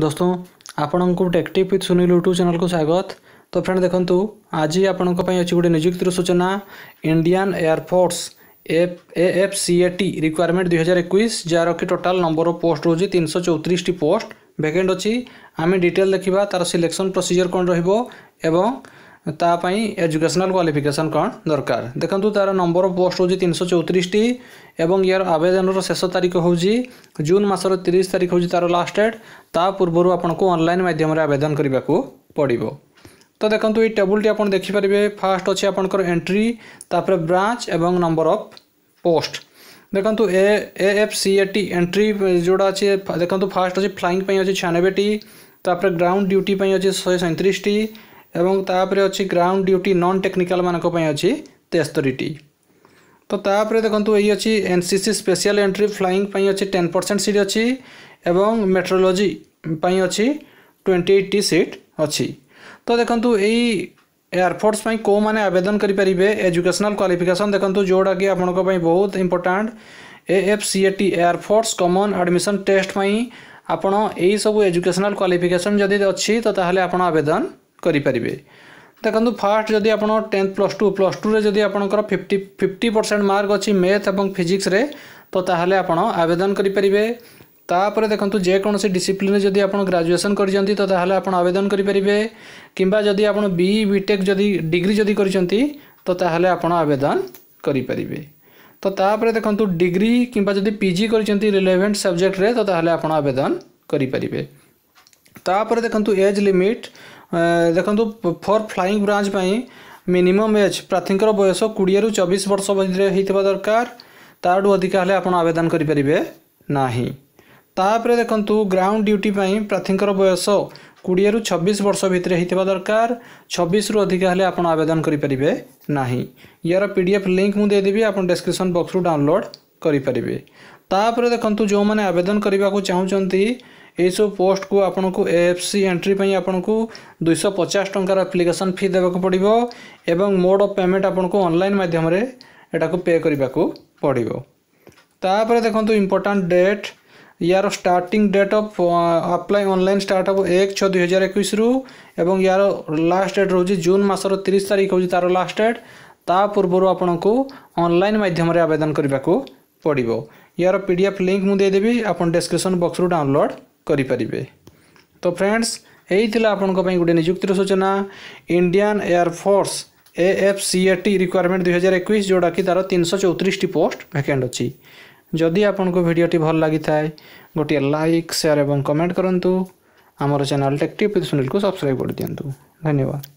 दोस्तों ଆପଣଙ୍କୁ ଟେକ୍ଟିଭ୍ with Sunil YouTube ଚ୍ୟାନେଲ୍କୁ ସ୍ୱାଗତ ତ ଫ୍ରେଣ୍ଡ ଦେଖନ୍ତୁ ଆଜି ଆପଣଙ୍କ ପାଇଁ ଅଛି ଗୋଟେ ନିଯୁକ୍ତିର ସୂଚନା Indian Air Force F A F C A T recruitment ଦୁଇହଜାର ଏକୋଇଶ ଯାହାର କି ଟୋଟାଲ୍ ନମ୍ବର ଅଫ୍ ପୋଷ୍ଟ ରହୁଛି ତିନିଶହ ଚଉତିରିଶଟି ପୋଷ୍ଟ ଭ୍ୟାକେଣ୍ଟ ଅଛି ଆମେ ଡିଟେଲ୍ ଦେଖିବା ତା'ର ସିଲେକ୍ସନ୍ ପ୍ରୋସିଜିଓର କ'ଣ ରହିବ ଏବଂ তাপাই এজুকেশনাল কোয়ালিফিকেসন কম দরকার দেখুন তার নম্বর পোস্ট হচ্ছে তিনশো চৌত্রিশটি এবং ইয়ার আবেদনর শেষ তারিখ হচ্ছে জুন মাসর তিরিশ তারিখ হচ্ছে তার লাস্ট ডেট তা পূর্বর আপনার অনলাইন মাধ্যমে আবেদন করা পড়ব তো দেখুন এই টেবুলটি আপনার দেখিপারে ফার্স্ট অছে আপনার এন্ট্রি তাপরে ব্রাঞ্চ এবং নম্বর অফ পোস্ট দেখুন A F C A T entry যেটা আছে দেখুন ফার্স্ট অছে ফ্লাইং পাই আছে ছানবেটি তাপরে গ্রাউন্ড ডিউটি পাই আছে শহে সৈত্রিশটি এবং তাপরে ग्राउंड ड्यूटी नन टेक्निकाल मानी মানক পাই অছি তেস্তরিটি देखो তাপরে अच्छी এই অছি এনসিসি স্পেশাল এন্ট্রি ফ্লাইং পাই অছি 10% সিট मेट्रोलोजी अच्छी ट्वेंटी পাই অছি 28টি সিট অছি তো एयरफोर्स कौ मैंने आवेदन करेंगे एजुकेशनल क्वाफिकेसन देखो जोटा कि आपण बहुत important A F C A T air force common admission test पर आपड़ यही सब एजुकेशनाल क्वाफिकेसन जदि अच्छी तो आप आवेदन କରିପାରିବେ ଦେଖନ୍ତୁ ଫାର୍ଷ୍ଟ ଯଦି ଆପଣ ଟେନ୍ଥ ପ୍ଲସ୍ ଟୁ ପ୍ଲସ୍ ଟୁରେ ଯଦି ଆପଣଙ୍କର ଫିଫ୍ଟି ଫିଫ୍ଟି ପରସେଣ୍ଟ ମାର୍କ ଅଛି ମ୍ୟାଥ୍ ଏବଂ ଫିଜିକ୍ସରେ ତ ତାହେଲେ ଆପଣ ଆବେଦନ କରିପାରିବେ ତାପରେ ଦେଖନ୍ତୁ ଯେକୌଣସି ଡିସିପ୍ଲିନ୍ରେ ଯଦି ଆପଣ ଗ୍ରାଜୁଏସନ୍ କରିଛନ୍ତି ତ ତାହେଲେ ଆପଣ ଆବେଦନ କରିପାରିବେ କିମ୍ବା ଯଦି ଆପଣ ବି ବିଟେକ୍ ଯଦି ଡିଗ୍ରୀ ଯଦି କରିଛନ୍ତି ତ ତାହେଲେ ଆପଣ ଆବେଦନ କରିପାରିବେ ତ ତାପରେ ଦେଖନ୍ତୁ ଡିଗ୍ରୀ କିମ୍ବା ଯଦି ପିଜି କରିଛନ୍ତି ରିଲେଭେଣ୍ଟ ସବଜେକ୍ଟରେ ତ ତାହେଲେ ଆପଣ ଆବେଦନ କରିପାରିବେ ତାପରେ ଦେଖନ୍ତୁ ଏଜ୍ ଲିମିଟ୍ देखो फर फ्लाइंग ब्रांच पाई मिनिमम एज प्रार्थी बयस कोड़े रु चबीस वर्ष मध्य होता दरकार ताधिक हेल्ले आप आवेदन करें तापर देखु ग्राउंड ड्यूटी प्रार्थी बयस कोड़े रु छबिश वर्ष भितर होता दरकार रु अधिक हेल्ले आप आवेदन करें यार पी डी एफ लिंक मुझेदेवि आप डेस्क्रिपन बक्स डाउनलोड करें तापर देखु जो मैंने आवेदन करने को चाहती ଏହିସବୁ ପୋଷ୍ଟକୁ ଆପଣଙ୍କୁ ଏଫ୍ ସି ଏଣ୍ଟ୍ରି ପାଇଁ ଆପଣଙ୍କୁ ଦୁଇଶହ ପଚାଶ ଟଙ୍କାର ଆପ୍ଲିକେସନ୍ ଫି ଦେବାକୁ ପଡ଼ିବ ଏବଂ ମୋଡ଼ ଅଫ୍ ପେମେଣ୍ଟ ଆପଣଙ୍କୁ ଅନଲାଇନ୍ ମାଧ୍ୟମରେ ଏଟାକୁ ପେ କରିବାକୁ ପଡ଼ିବ ତାପରେ ଦେଖନ୍ତୁ important date year starting date of apply online start হব এক ছ দুই হাজার একুশরু এবং ইয়ার লাস্ট ডেট রয়েছে জুন মাসর তিরিশ তারিখ হচ্ছে তার লাস্ট ডেট তা পূর্বর আপনার অনলাইন মাধ্যমে আবেদন করা পড়ব ইয়ার পিডিএফ লিঙ্ক মু দেদেবি আপনার ডেসক্রিপশন বক্সরু ডাউনলোড କରିପାରିବେ ତ ଫ୍ରେଣ୍ଡସ୍ ଏହି ଥିଲା ଆପଣଙ୍କ ପାଇଁ ଗୋଟିଏ ନିଯୁକ୍ତିର ସୂଚନା Indian air force A F C A T requirement ଦୁଇହଜାର ଏକୋଇଶ ଯେଉଁଟାକି ତା'ର ତିନିଶହ ଚଉତିରିଶଟି ପୋଷ୍ଟ ଭ୍ୟାକେଣ୍ଟ ଅଛି ଯଦି ଆପଣଙ୍କୁ ଭିଡ଼ିଓଟି ଭଲ ଲାଗିଥାଏ ଗୋଟିଏ ଲାଇକ୍ ସେୟାର ଏବଂ କମେଣ୍ଟ କରନ୍ତୁ ଆମର ଚ୍ୟାନେଲ୍ ଟେକ୍ ଟିପ୍ ସୁନିଲକୁ ସବସ୍କ୍ରାଇବ୍ କରିଦିଅନ୍ତୁ ଧନ୍ୟବାଦ